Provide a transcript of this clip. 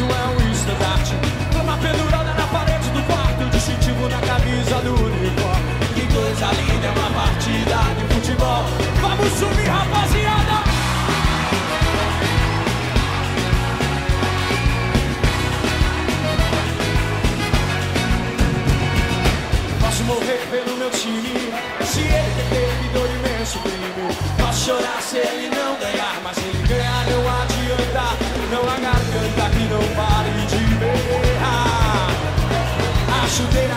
estádio é um estandarte. Uma pendurada na parede do quarto, distintivo na camisa do uniforme. Que coisa linda é uma partida de futebol. Vamos subir, rapaziada! Posso morrer pelo meu time Se ele perder, me dou imenso crime Posso chorar se ele não ganhar de berrar